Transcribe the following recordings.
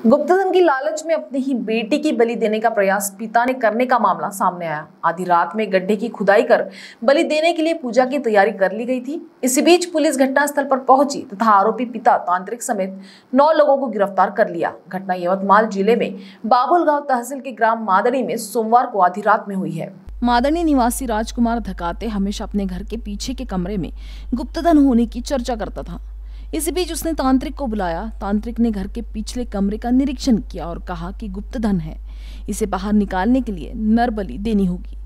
गुप्तधन की लालच में अपनी ही बेटी की बलि देने का प्रयास पिता ने करने का मामला सामने आया। आधी रात में गड्ढे की खुदाई कर बलि देने के लिए पूजा की तैयारी कर ली गई थी। इसी बीच पुलिस घटनास्थल पर पहुँची तथा आरोपी पिता तांत्रिक समेत नौ लोगों को गिरफ़्तार कर लिया। घटना यवतमाल ज़िले में बाबुलगांव तहसील के ग्राम मादड़ी में सोमवार को आधी रात में हुई है। मादनी निवासी राजकुमार धकाते हमेशा अपने घर के पीछे के कमरे में गुप्तधन होने की चर्चा करता था। इसी बीच उसने तांत्रिक को बुलाया। तांत्रिक ने घर के पिछले कमरे का निरीक्षण किया और कहा कि गुप्तधन है। इसे बाहर निकालने के लिए नरबली देनी होगी।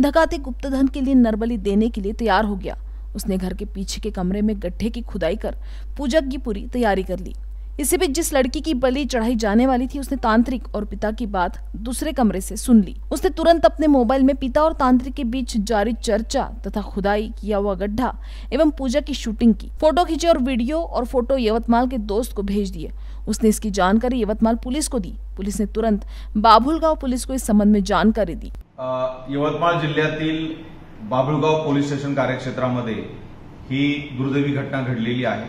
धकाते गुप्तधन के लिए नरबली देने के लिए तैयार हो गया। उसने घर के पीछे के कमरे में गड्ढे की खुदाई कर पूजक की पूरी तैयारी कर ली। इसी बीच जिस लड़की की बलि चढ़ाई जाने वाली थी, उसने तांत्रिक और पिता की बात दूसरे कमरे से सुन ली। उसने तुरंत अपने मोबाइल में पिता और तांत्रिक के बीच जारी चर्चा तथा खुदाई किया हुआ गड्ढा एवं पूजा की शूटिंग की। फ़ोटो खींचे और वीडियो और फ़ोटो यवतमाल के दोस्त को भेज दिए। उसने इसकी जानकारी यवतमाल पुलिस को दी। पुलिस ने तुरंत बाभुलगांव पुलिस को इस संबंध में जानकारी दी। यवतमाळ जिल्ह्यातील बाबुळगाव पोलीस स्टेशन कार्यक्षेत्रामध्ये ही दुर्दैवी घटना घडलेली आहे.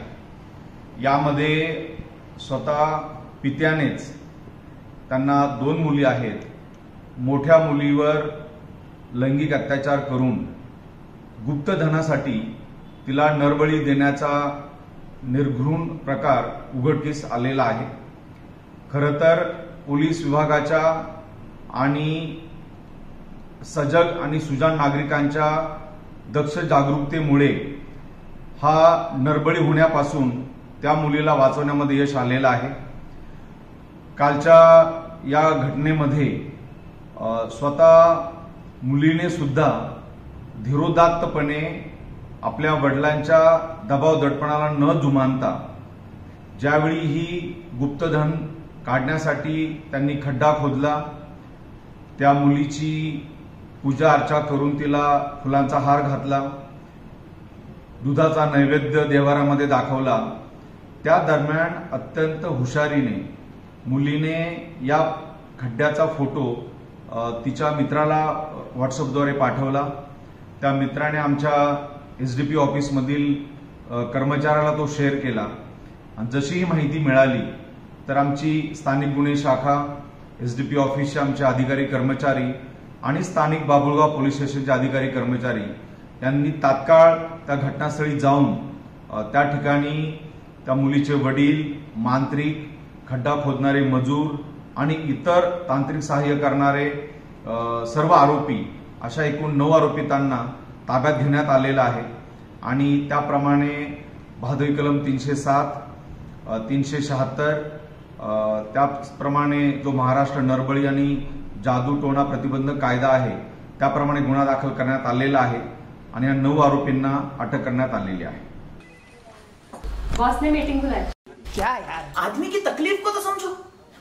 यामध्ये स्वतः पित्यानेच त्यांना दोन मुली आहेत. मोठ्या मुलीवर लैंगिक अत्याचार करून गुप्तधनासाठी तिला नरबळी देण्याचा निर्घृण प्रकार उघडकीस आलेला आहे. खरं तर पोलीस विभागाच्या आणि सजग आणि सुजाण नागरिकांच्या दक्ष जागरूकतेमुळे हा नरबळी होण्यापासून त्या मुलीला वाचवण्यामध्ये यश आलेलं आहे. कालच्या या घटनेमध्ये स्वतः मुलीने सुद्धा धीरोदात्तपणे आपल्या वडिलांच्या दबाव दडपणाला न जुमानता ज्यावेळी ही गुप्तधन काढण्यासाठी त्यांनी खड्डा खोदला त्या मुलीची पूजा अर्चा करून तिला फुलांचा हार घातला दुधाचा नैवेद्य देवारामध्ये दाखवला त्या दरम्यान अत्यंत हुशारीने मुलीने या खड्ड्याचा फोटो तिच्या मित्राला व्हॉट्सअपद्वारे पाठवला. त्या मित्राने आमच्या एस डी पी ऑफिसमधील कर्मचाऱ्याला तो शेअर केला. आणि जशी ही माहिती मिळाली तर आमची स्थानिक गुन्हे शाखा एस डी पी ऑफिसचे आमचे अधिकारी कर्मचारी आणि स्थानिक बाबुळगाव पोलीस स्टेशनचे अधिकारी कर्मचारी यांनी तात्काळ त्या घटनास्थळी जाऊन त्या ठिकाणी त्या मुलीचे वडील मांत्रिक खड्डा खोदणारे मजूर आणि इतर तांत्रिक सहाय्य करणारे सर्व आरोपी अशा एकूण नऊ आरोपितांना ताब्यात घेण्यात आलेलं आहे. आणि त्याप्रमाणे भादवी कलम तीनशे सात तीनशे शहात्तर त्याचप्रमाणे जो महाराष्ट्र नरबळी आणि जादूटोणा प्रतिबंध कायदा आहे त्याप्रमाणे गुन्हा दाखल करण्यात आलेला आहे. आणि या नऊ आरोपींना अटक करण्यात आलेली आहे. बॉस ने मीटिंग बुलाई। क्या यार? आदमी की तकलीफ़ को तो